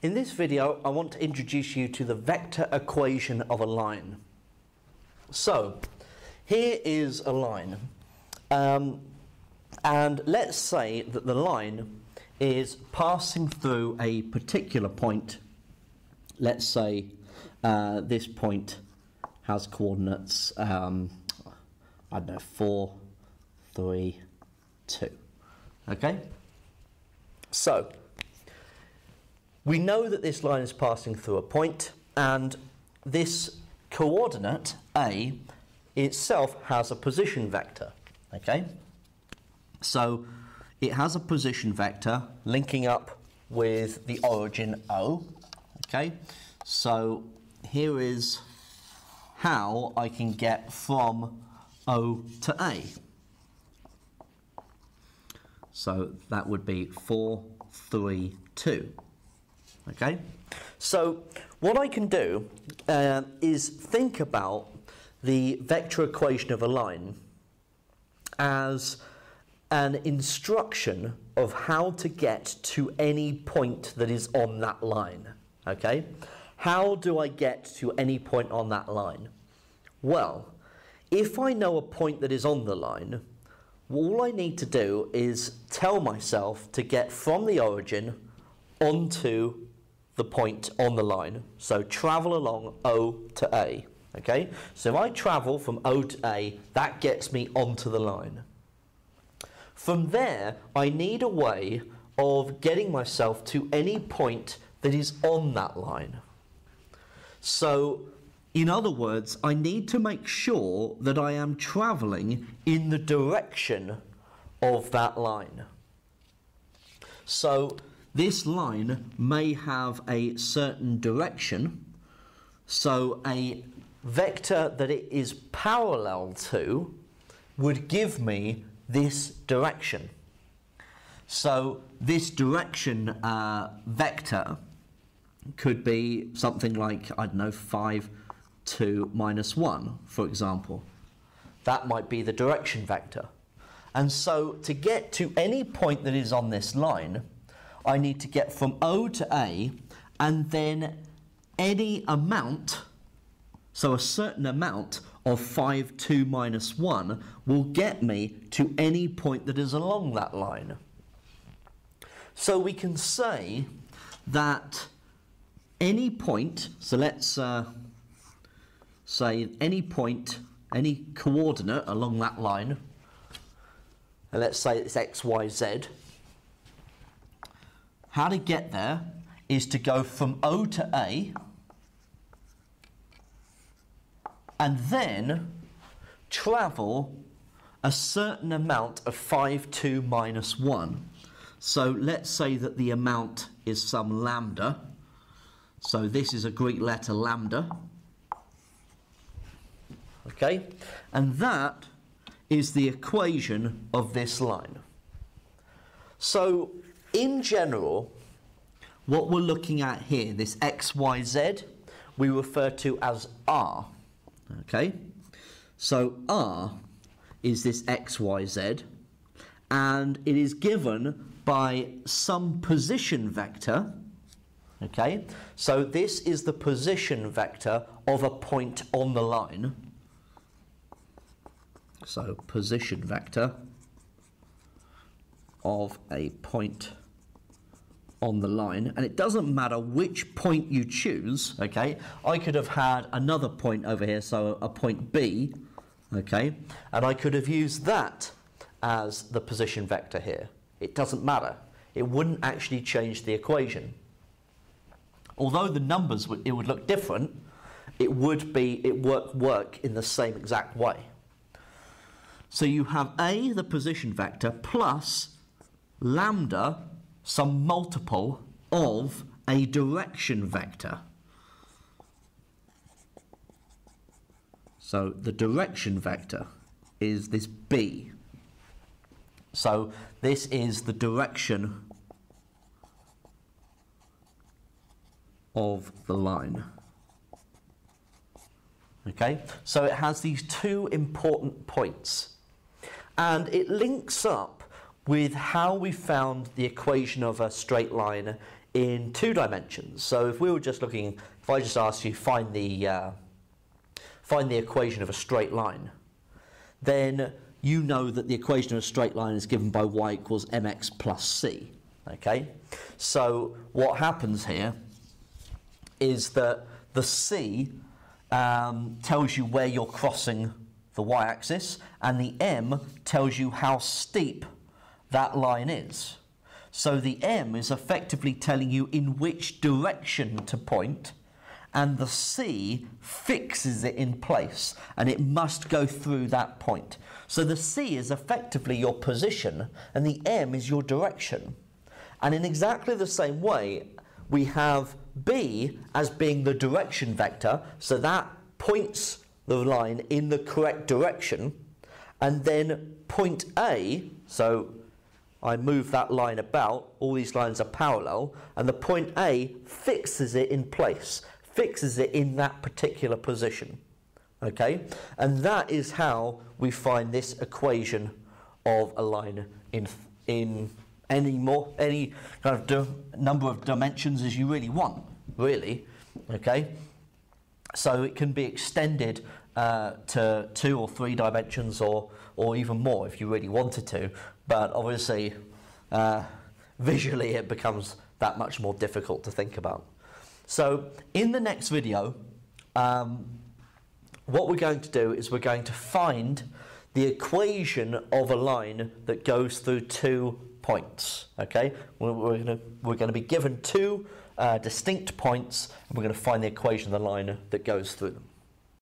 In this video, I want to introduce you to the vector equation of a line. So, here is a line. Um, and let's say that the line is passing through a particular point. Let's say uh, this point has coordinates, um, I don't know, 4, 3, 2. Okay? So, we know that this line is passing through a point, and this coordinate, A, itself has a position vector. Okay? So, it has a position vector linking up with the origin O. Okay? So, here is how I can get from O to A. So that would be 4, 3, 2. Okay? So what I can do uh, is think about the vector equation of a line as an instruction of how to get to any point that is on that line. Okay? How do I get to any point on that line? Well, if I know a point that is on the line, all I need to do is tell myself to get from the origin onto the point on the line. So travel along O to A. Okay? So if I travel from O to A, that gets me onto the line. From there, I need a way of getting myself to any point that is on that line. So, in other words, I need to make sure that I am travelling in the direction of that line. So, this line may have a certain direction, so a vector that it is parallel to would give me this direction. So this direction uh, vector could be something like, I don't know, 5, 2, minus 1, for example. That might be the direction vector. And so to get to any point that is on this line, I need to get from O to A and then any amount, so a certain amount of 5, 2 minus 1 will get me to any point that is along that line. So we can say that any point, so let's uh, say any point, any coordinate along that line, and let's say it's x, y, z, how to get there is to go from O to A and then travel a certain amount of 5, 2 minus 1. So let's say that the amount is some lambda. So this is a Greek letter lambda. Okay? And that is the equation of this line. So in general, what we're looking at here, this xyz, we refer to as r. Okay? So r is this xyz, and it is given by some position vector. Okay? So this is the position vector of a point on the line. So position vector of a point on the line and it doesn't matter which point you choose okay? I could have had another point over here so a point B okay? And I could have used that as the position vector here. It doesn't matter. It wouldn't actually change the equation. Although the numbers would it would look different it would be it work work in the same exact way. So you have A the position vector plus lambda some multiple of a direction vector. So the direction vector is this b. So this is the direction of the line. Okay, so it has these two important points. And it links up with how we found the equation of a straight line in two dimensions. So if we were just looking, if I just asked you find the uh, find the equation of a straight line, then you know that the equation of a straight line is given by y equals mx plus c. Okay, so what happens here is that the c um, tells you where you're crossing the y-axis, and the m tells you how steep that line is. So the m is effectively telling you in which direction to point, and the c fixes it in place, and it must go through that point. So the c is effectively your position, and the m is your direction. And in exactly the same way, we have b as being the direction vector, so that points the line in the correct direction, and then point A, so I move that line about, all these lines are parallel, and the point A fixes it in place, fixes it in that particular position. Okay? And that is how we find this equation of a line in, in any more, any kind of number of dimensions as you really want, really. Okay? So it can be extended uh, to two or three dimensions or, or even more if you really wanted to. But obviously, uh, visually, it becomes that much more difficult to think about. So in the next video, um, what we're going to do is we're going to find the equation of a line that goes through two points. Okay, we're, we're going to be given two uh, distinct points, and we're going to find the equation of the line that goes through them.